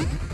Mm-hmm.